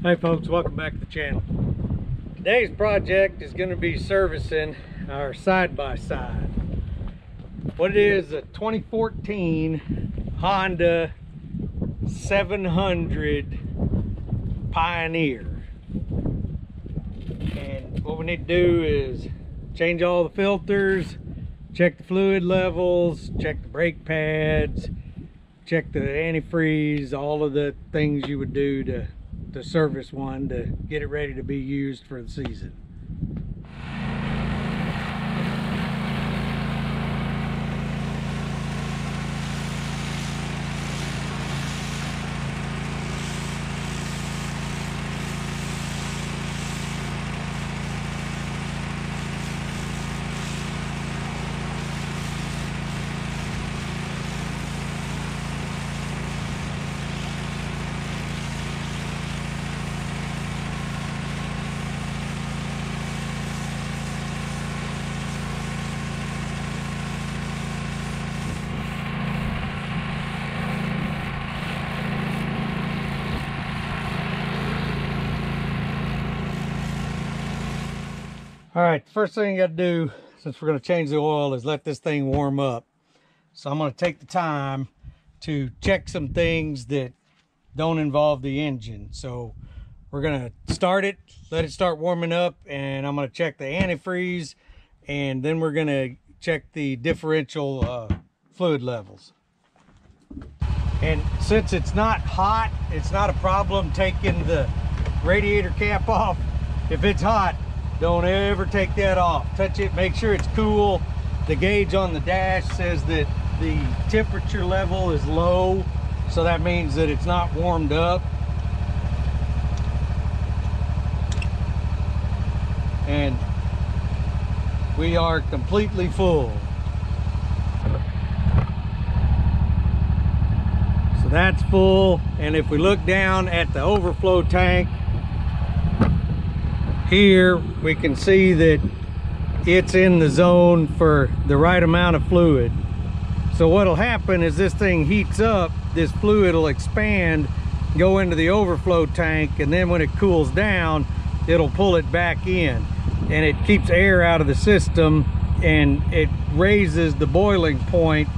Hey folks, welcome back to the channel. Today's project is going to be servicing our side-by-side. -side. What it is, a 2014 Honda 700 Pioneer. And what we need to do is change all the filters, check the fluid levels, check the brake pads, check the antifreeze, all of the things you would do to to service one to get it ready to be used for the season. All right, first thing you got to do, since we're going to change the oil, is let this thing warm up. So I'm going to take the time to check some things that don't involve the engine. So we're going to start it, let it start warming up, and I'm going to check the antifreeze, and then we're going to check the differential uh, fluid levels. And since it's not hot, it's not a problem taking the radiator cap off. If it's hot, don't ever take that off. Touch it, make sure it's cool. The gauge on the dash says that the temperature level is low, so that means that it's not warmed up. And we are completely full. So that's full, and if we look down at the overflow tank, here we can see that it's in the zone for the right amount of fluid. So what'll happen is this thing heats up, this fluid will expand, go into the overflow tank, and then when it cools down, it'll pull it back in. And it keeps air out of the system and it raises the boiling point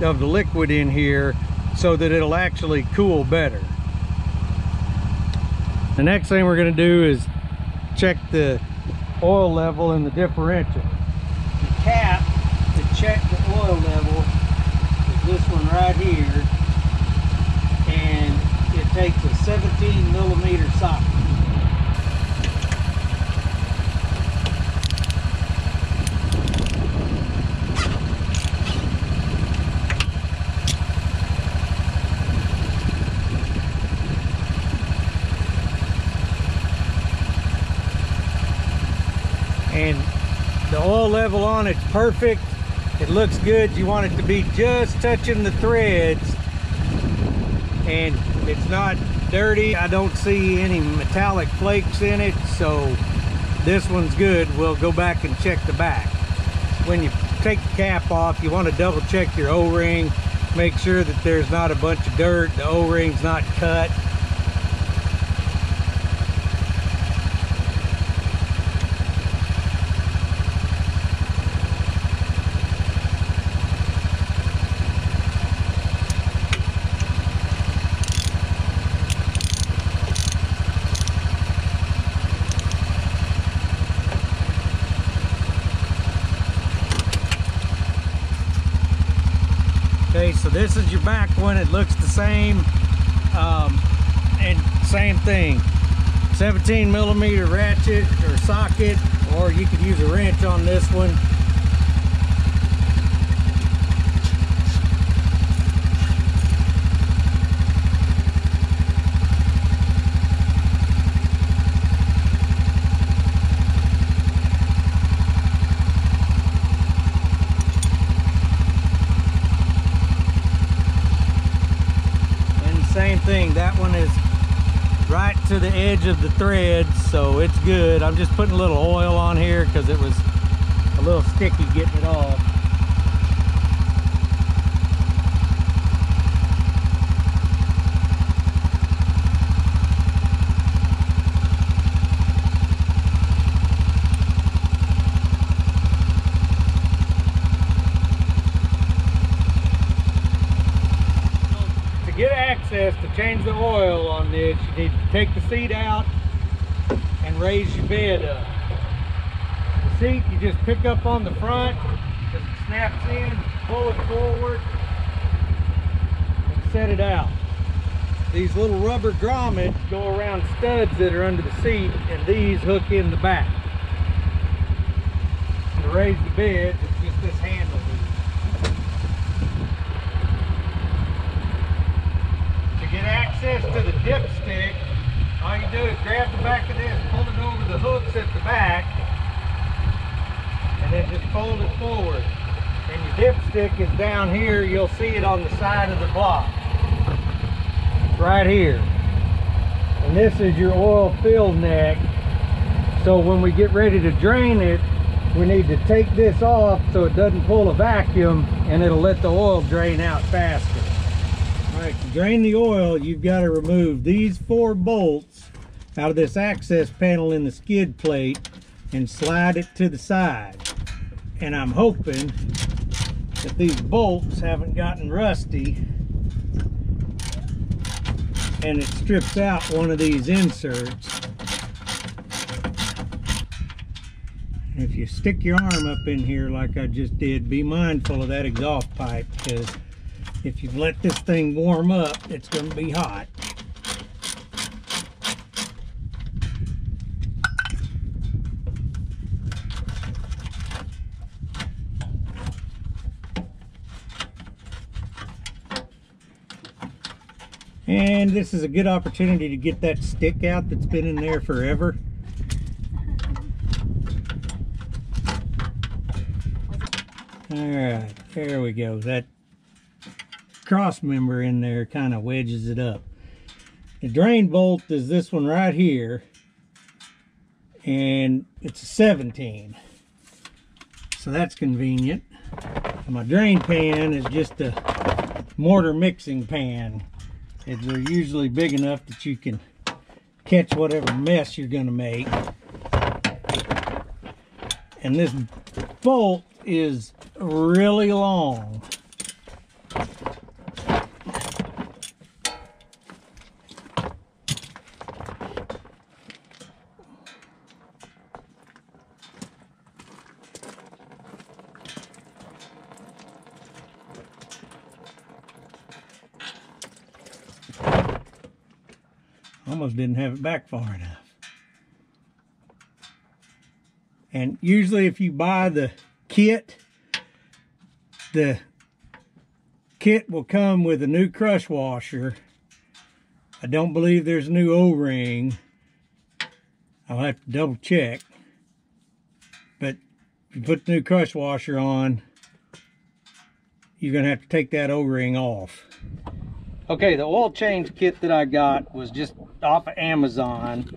of the liquid in here so that it'll actually cool better. The next thing we're gonna do is check the oil level in the differential. The cap to check the oil level is this one right here and it takes a 17 millimeter socket. and the level on it's perfect. It looks good. You want it to be just touching the threads. And it's not dirty. I don't see any metallic flakes in it so this one's good. We'll go back and check the back. When you take the cap off you want to double check your o-ring. Make sure that there's not a bunch of dirt. The o-ring's not cut Okay, so this is your back one. It looks the same. Um, and same thing. 17 millimeter ratchet or socket, or you could use a wrench on this one. same thing. That one is right to the edge of the threads so it's good. I'm just putting a little oil on here because it was a little sticky getting it off change the oil on this, you need to take the seat out and raise your bed up. The seat, you just pick up on the front, just snaps in, pull it forward, and set it out. These little rubber grommets go around studs that are under the seat, and these hook in the back. To raise the bed, it's just this handle here. To get access to the all you do is grab the back of this, pull it over the hooks at the back, and then just fold it forward. And your dipstick is down here, you'll see it on the side of the block. Right here. And this is your oil fill neck. So when we get ready to drain it, we need to take this off so it doesn't pull a vacuum and it'll let the oil drain out faster. All right, to drain the oil, you've got to remove these four bolts out of this access panel in the skid plate and slide it to the side. And I'm hoping that these bolts haven't gotten rusty and it strips out one of these inserts. if you stick your arm up in here like I just did, be mindful of that exhaust pipe because if you let this thing warm up, it's going to be hot. And this is a good opportunity to get that stick out that's been in there forever. All right, there we go. That cross member in there kind of wedges it up. The drain bolt is this one right here. And it's a 17. So that's convenient. My drain pan is just a mortar mixing pan. They're usually big enough that you can catch whatever mess you're going to make. And this bolt is really long. Almost didn't have it back far enough. And usually if you buy the kit, the kit will come with a new crush washer. I don't believe there's a new O-ring. I'll have to double check. But if you put the new crush washer on, you're going to have to take that O-ring off. Okay, the oil change kit that I got was just off of Amazon,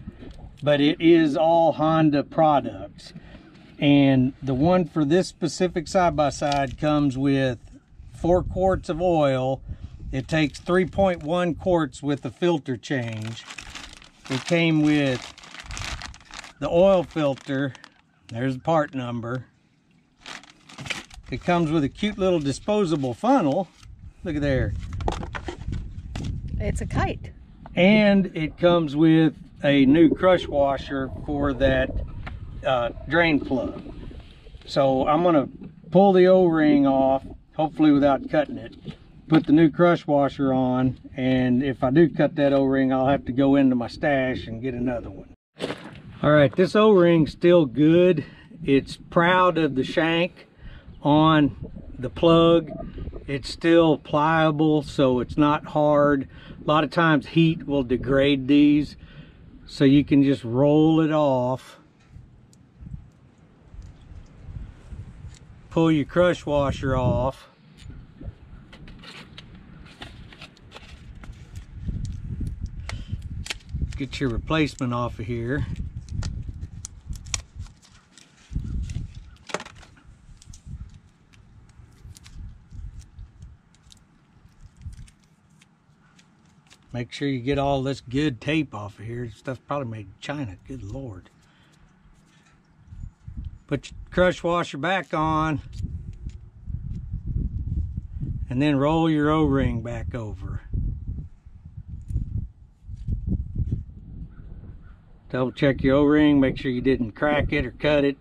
but it is all Honda products. And the one for this specific side-by-side -side comes with four quarts of oil. It takes 3.1 quarts with the filter change. It came with the oil filter. There's the part number. It comes with a cute little disposable funnel. Look at there. It's a kite. And it comes with a new crush washer for that uh, drain plug. So I'm gonna pull the O-ring off, hopefully without cutting it, put the new crush washer on, and if I do cut that O-ring, I'll have to go into my stash and get another one. All right, this O-ring's still good. It's proud of the shank on the plug. It's still pliable, so it's not hard. A lot of times heat will degrade these, so you can just roll it off pull your crush washer off. Get your replacement off of here. Make sure you get all this good tape off of here. Stuff's probably made in China. Good Lord. Put your crush washer back on. And then roll your O-ring back over. Double check your O-ring. Make sure you didn't crack it or cut it.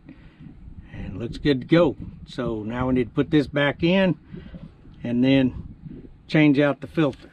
And looks good to go. So now we need to put this back in. And then change out the filter.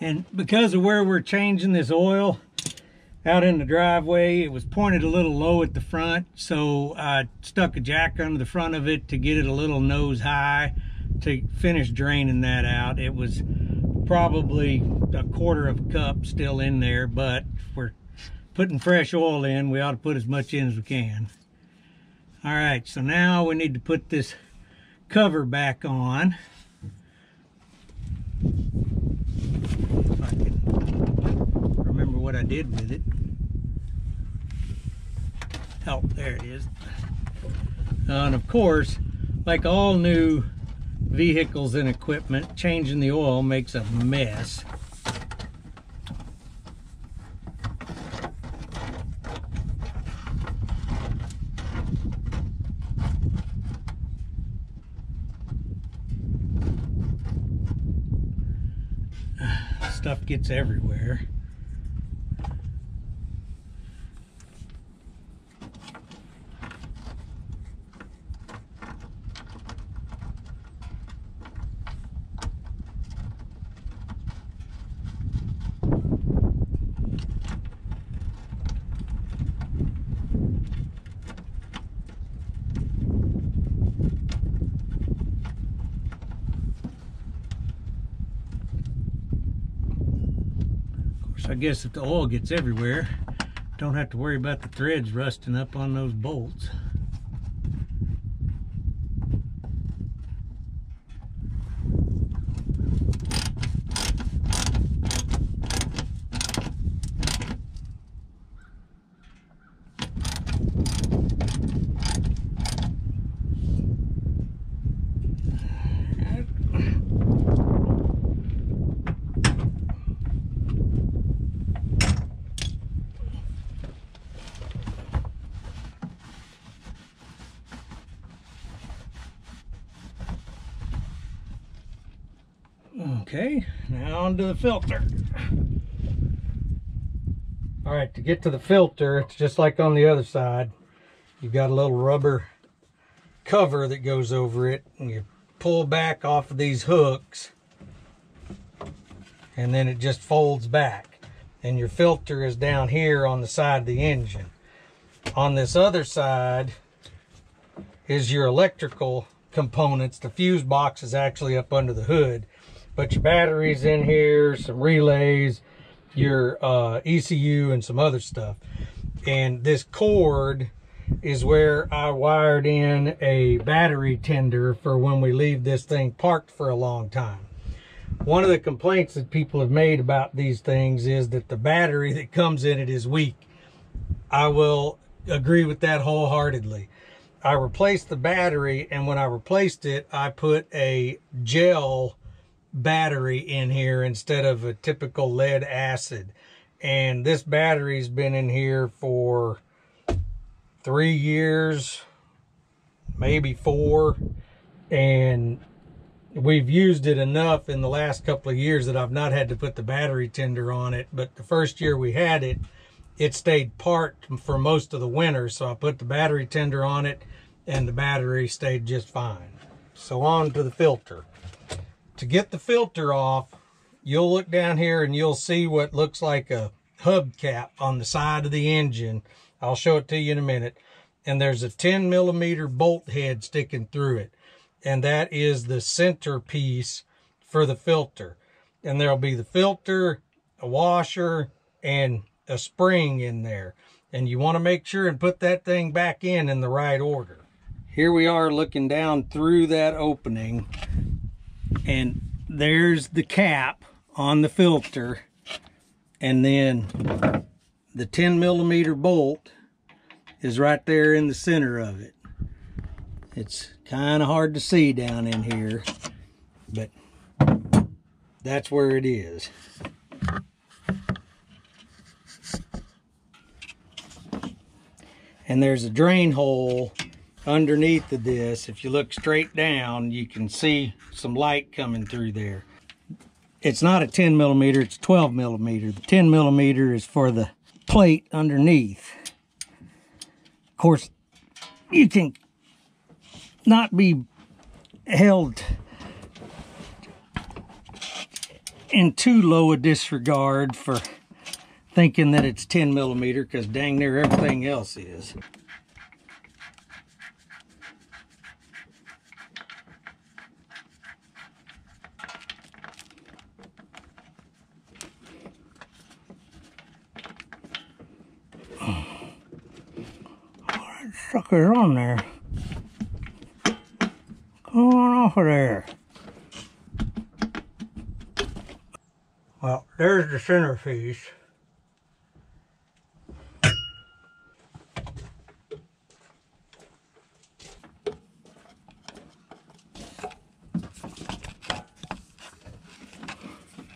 And because of where we're changing this oil out in the driveway, it was pointed a little low at the front. So I stuck a jack under the front of it to get it a little nose high to finish draining that out. It was probably a quarter of a cup still in there, but we're putting fresh oil in. We ought to put as much in as we can. All right, so now we need to put this cover back on. what I did with it. Oh, there it is. Uh, and of course, like all new vehicles and equipment, changing the oil makes a mess. Stuff gets everywhere. I guess if the oil gets everywhere, don't have to worry about the threads rusting up on those bolts. Okay, now onto the filter. All right, to get to the filter, it's just like on the other side. You've got a little rubber cover that goes over it, and you pull back off of these hooks, and then it just folds back. And your filter is down here on the side of the engine. On this other side is your electrical components. The fuse box is actually up under the hood but your batteries in here, some relays, your uh, ECU and some other stuff. And this cord is where I wired in a battery tender for when we leave this thing parked for a long time. One of the complaints that people have made about these things is that the battery that comes in it is weak. I will agree with that wholeheartedly. I replaced the battery and when I replaced it, I put a gel battery in here instead of a typical lead acid. And this battery's been in here for three years, maybe four. And we've used it enough in the last couple of years that I've not had to put the battery tender on it. But the first year we had it, it stayed parked for most of the winter. So I put the battery tender on it and the battery stayed just fine. So on to the filter to get the filter off, you'll look down here and you'll see what looks like a hubcap on the side of the engine. I'll show it to you in a minute. And there's a 10 millimeter bolt head sticking through it. And that is the center piece for the filter. And there'll be the filter, a washer, and a spring in there. And you want to make sure and put that thing back in in the right order. Here we are looking down through that opening and there's the cap on the filter and then the 10 millimeter bolt is right there in the center of it. It's kind of hard to see down in here, but that's where it is. And there's a drain hole underneath of this. If you look straight down, you can see some light coming through there. It's not a 10 millimeter, it's 12 millimeter. The 10 millimeter is for the plate underneath. Of course, you can not be held in too low a disregard for thinking that it's 10 millimeter because dang near everything else is. Suckers on there. Come on off of there. Well, there's the centerpiece.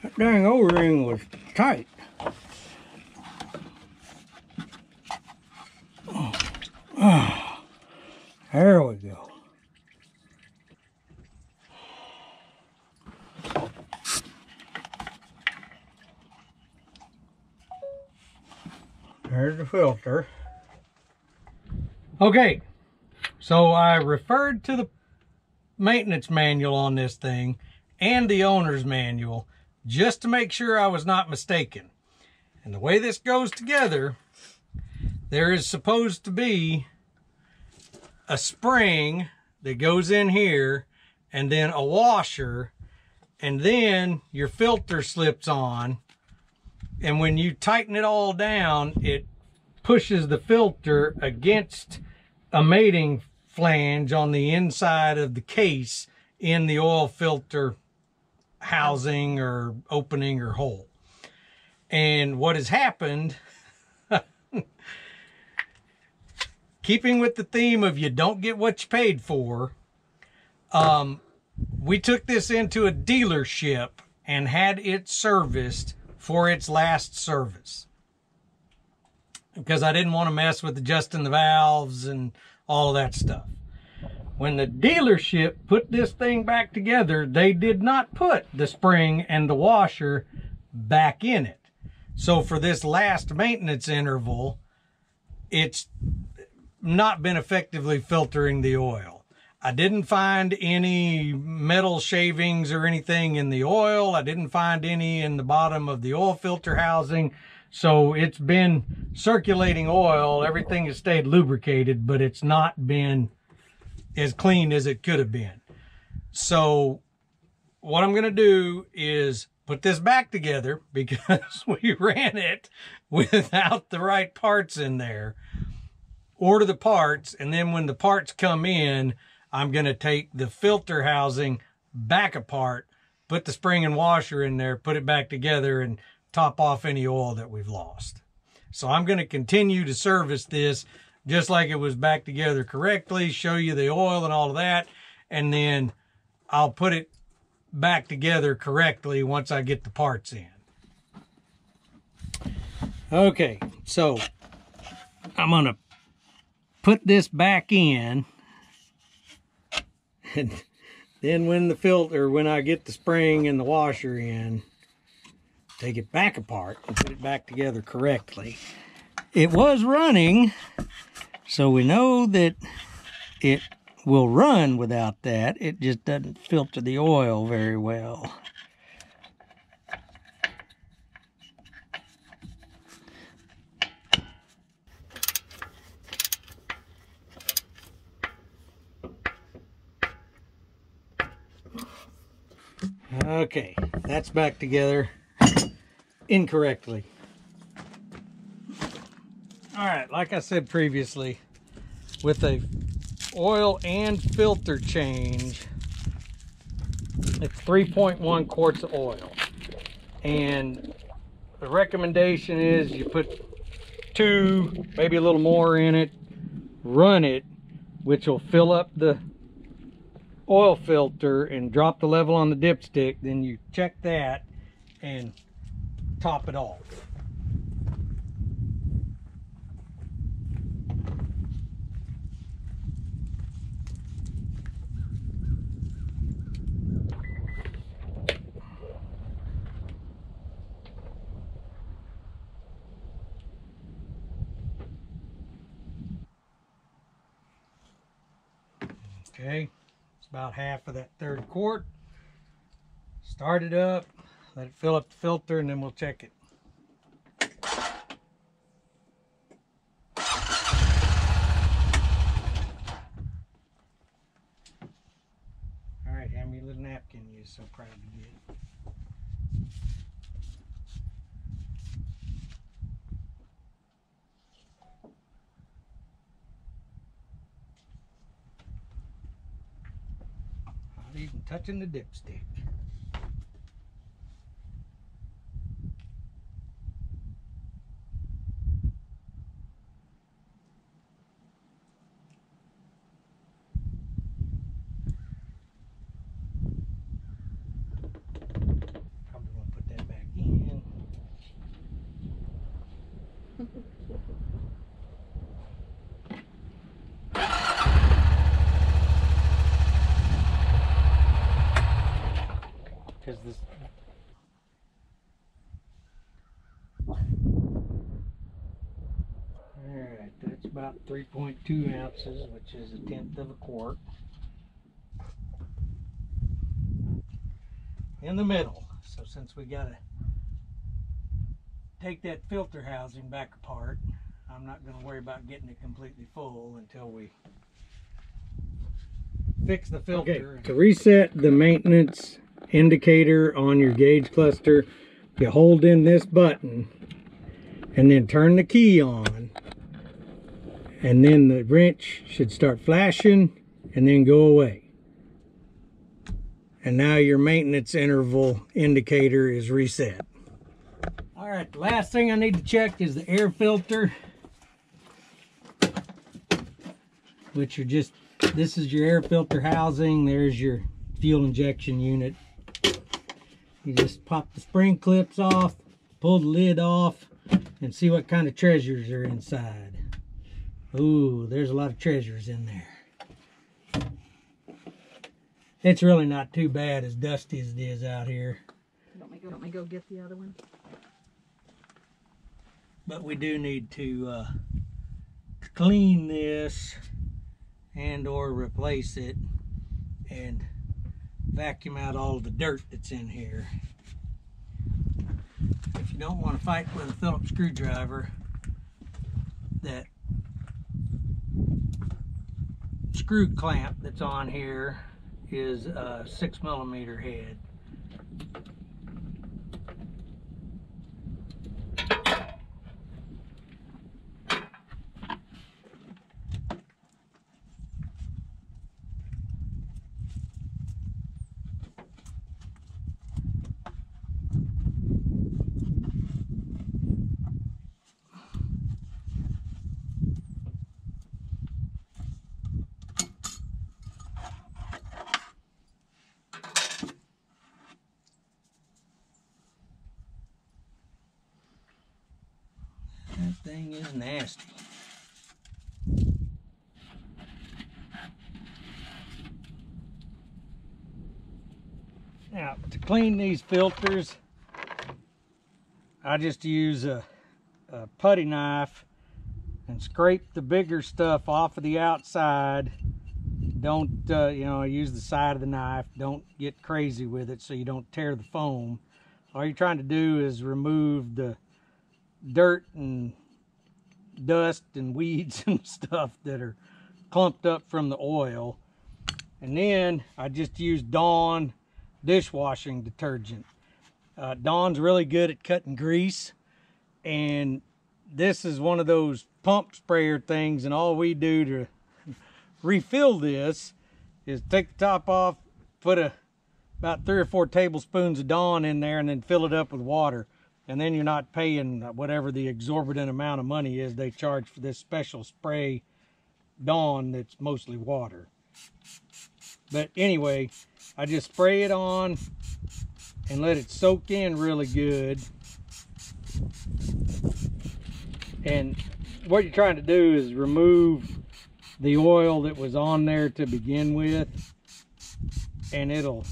That dang O-ring was tight. There we go. There's the filter. Okay, so I referred to the maintenance manual on this thing and the owner's manual just to make sure I was not mistaken. And the way this goes together, there is supposed to be a spring that goes in here and then a washer and then your filter slips on and when you tighten it all down it pushes the filter against a mating flange on the inside of the case in the oil filter housing or opening or hole and what has happened keeping with the theme of you don't get what you paid for, um, we took this into a dealership and had it serviced for its last service. Because I didn't want to mess with adjusting the valves and all that stuff. When the dealership put this thing back together, they did not put the spring and the washer back in it. So for this last maintenance interval, it's not been effectively filtering the oil. I didn't find any metal shavings or anything in the oil. I didn't find any in the bottom of the oil filter housing. So it's been circulating oil. Everything has stayed lubricated, but it's not been as clean as it could have been. So what I'm going to do is put this back together because we ran it without the right parts in there order the parts, and then when the parts come in, I'm going to take the filter housing back apart, put the spring and washer in there, put it back together, and top off any oil that we've lost. So I'm going to continue to service this just like it was back together correctly, show you the oil and all of that, and then I'll put it back together correctly once I get the parts in. Okay, so I'm going to put this back in and then when the filter when I get the spring and the washer in take it back apart and put it back together correctly. It was running so we know that it will run without that. It just doesn't filter the oil very well. Okay, that's back together incorrectly. All right, like I said previously, with a oil and filter change, it's 3.1 quarts of oil. And the recommendation is you put two, maybe a little more in it, run it, which will fill up the oil filter and drop the level on the dipstick. Then you check that and top it off. Okay, it's about half of that third quart. Start it up, let it fill up the filter, and then we'll check it. All right, hand me a little napkin you're so proud to get. Not even touching the dipstick. Probably gonna put that back in. Because this. Alright, that's about 3.2 ounces, which is a tenth of a quart. In the middle. So since we gotta take that filter housing back apart, I'm not gonna worry about getting it completely full until we fix the filter. Okay. to reset the maintenance indicator on your gauge cluster, you hold in this button and then turn the key on. And then the wrench should start flashing and then go away. And now your maintenance interval indicator is reset. All right, last thing I need to check is the air filter. Which are just, this is your air filter housing. There's your fuel injection unit. You just pop the spring clips off, pull the lid off, and see what kind of treasures are inside. Ooh, there's a lot of treasures in there. It's really not too bad as dusty as it is out here. Don't me go, don't go get the other one. But we do need to uh, clean this and or replace it and vacuum out all the dirt that's in here. If you don't want to fight with a Phillips screwdriver, that screw clamp that's on here is a six millimeter head. That thing is nasty. Now, to clean these filters, I just use a, a putty knife and scrape the bigger stuff off of the outside. Don't, uh, you know, use the side of the knife. Don't get crazy with it so you don't tear the foam. All you're trying to do is remove the dirt and dust and weeds and stuff that are clumped up from the oil. And then I just use Dawn dishwashing detergent. Uh, Dawn's really good at cutting grease. And this is one of those pump sprayer things. And all we do to refill this is take the top off, put a about three or four tablespoons of Dawn in there and then fill it up with water. and then you're not paying whatever the exorbitant amount of money is they charge for this special spray Dawn that's mostly water. But anyway, I just spray it on and let it soak in really good. And what you're trying to do is remove the oil that was on there to begin with. And it'll,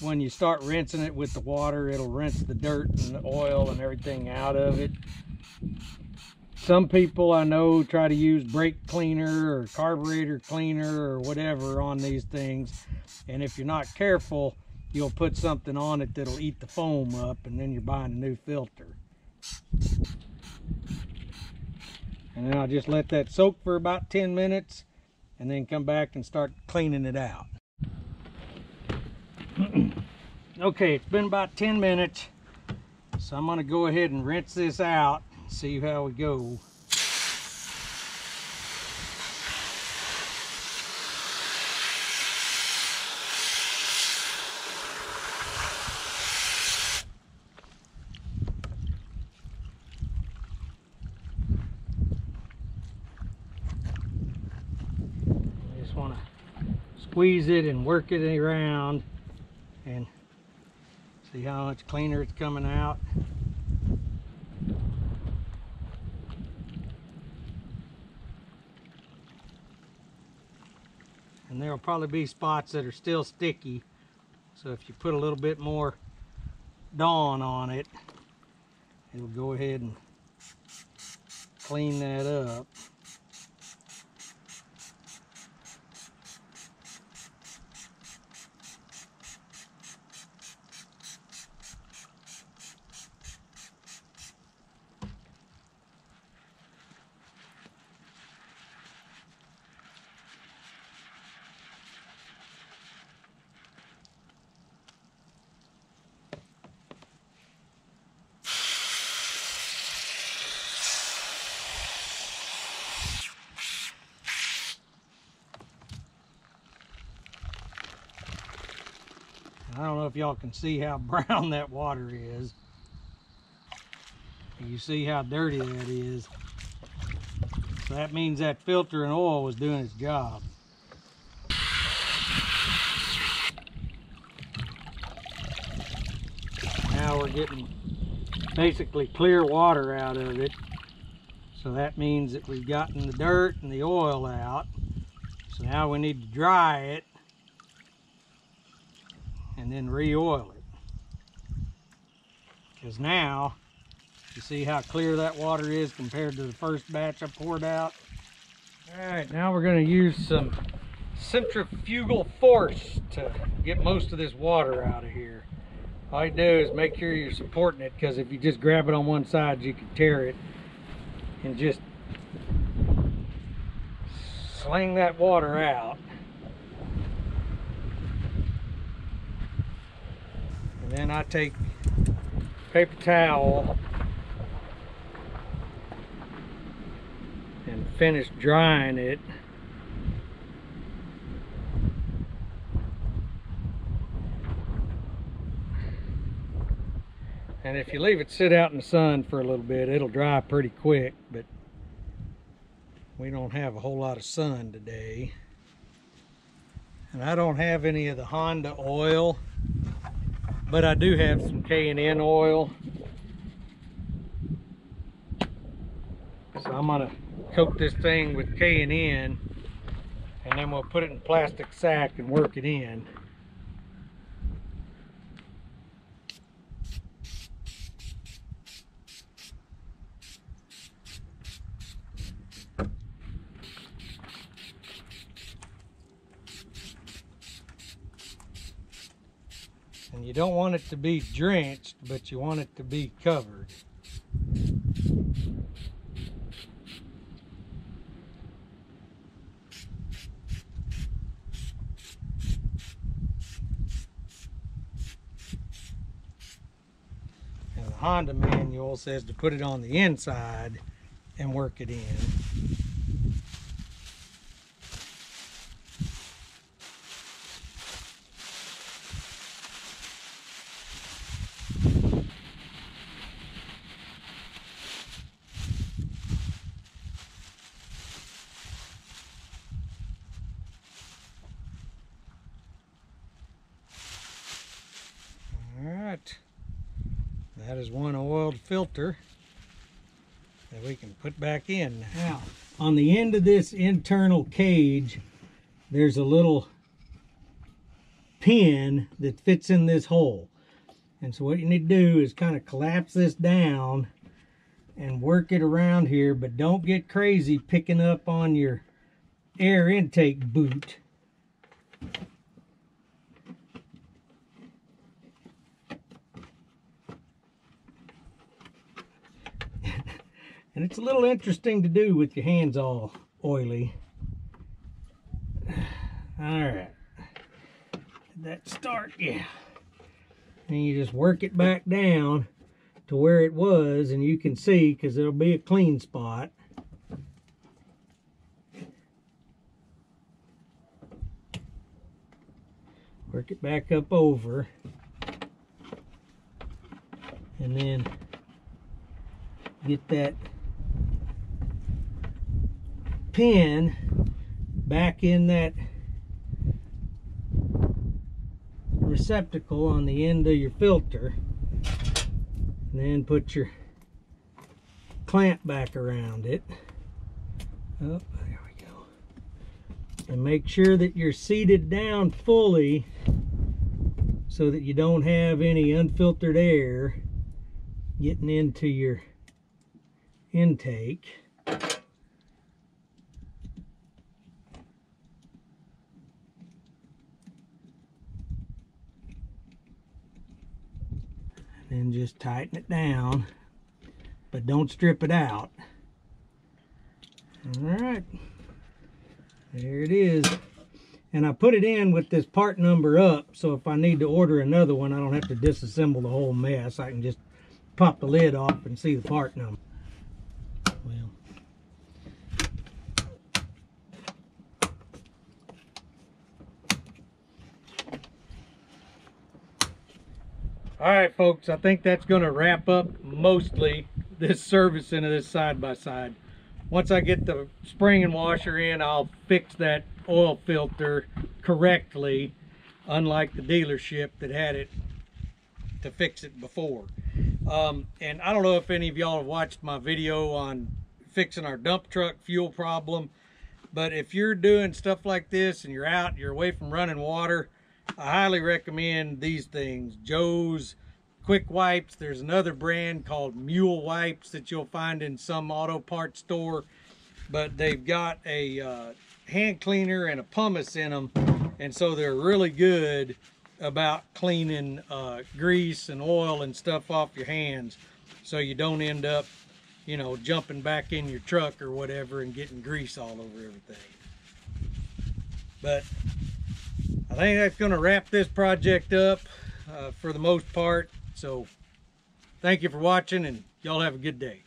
when you start rinsing it with the water, it'll rinse the dirt and the oil and everything out of it. Some people I know try to use brake cleaner or carburetor cleaner or whatever on these things. And if you're not careful, you'll put something on it that'll eat the foam up and then you're buying a new filter. And then I'll just let that soak for about 10 minutes and then come back and start cleaning it out. okay, it's been about 10 minutes. So I'm gonna go ahead and rinse this out, see how we go. just want to squeeze it and work it around and see how much cleaner it's coming out. And there will probably be spots that are still sticky. So if you put a little bit more Dawn on it, it'll go ahead and clean that up. I don't know if y'all can see how brown that water is. You see how dirty that is. So that means that filter and oil was doing its job. Now we're getting basically clear water out of it. So that means that we've gotten the dirt and the oil out. So now we need to dry it and then re-oil it. Because now, you see how clear that water is compared to the first batch I poured out? All right, now we're gonna use some centrifugal force to get most of this water out of here. All you do is make sure you're supporting it because if you just grab it on one side, you can tear it and just sling that water out. And then I take paper towel and finish drying it. And if you leave it sit out in the sun for a little bit, it'll dry pretty quick, but we don't have a whole lot of sun today. And I don't have any of the Honda oil, but I do have some K&N oil. So I'm gonna coat this thing with K&N and then we'll put it in plastic sack and work it in. And you don't want it to be drenched, but you want it to be covered. And the Honda manual says to put it on the inside and work it in. is one that we can put back in. Now, on the end of this internal cage, there's a little pin that fits in this hole. And so what you need to do is kind of collapse this down and work it around here, but don't get crazy picking up on your air intake boot. And it's a little interesting to do with your hands all oily. All right, that start, yeah. And you just work it back down to where it was and you can see because it'll be a clean spot. Work it back up over and then get that pin back in that receptacle on the end of your filter. And then put your clamp back around it. Oh there we go. And make sure that you're seated down fully so that you don't have any unfiltered air getting into your intake and just tighten it down but don't strip it out. All right. There it is. And I put it in with this part number up so if I need to order another one I don't have to disassemble the whole mess. I can just pop the lid off and see the part number. Well All right, folks, I think that's going to wrap up mostly this servicing of this side-by-side. -side. Once I get the spring and washer in, I'll fix that oil filter correctly, unlike the dealership that had it to fix it before. Um, and I don't know if any of y'all have watched my video on fixing our dump truck fuel problem, but if you're doing stuff like this and you're out, you're away from running water, I highly recommend these things. Joe's Quick Wipes. There's another brand called Mule Wipes that you'll find in some auto parts store. But they've got a uh, hand cleaner and a pumice in them. And so they're really good about cleaning uh, grease and oil and stuff off your hands. So you don't end up, you know, jumping back in your truck or whatever and getting grease all over everything. But I think that's going to wrap this project up uh, for the most part. So thank you for watching and y'all have a good day.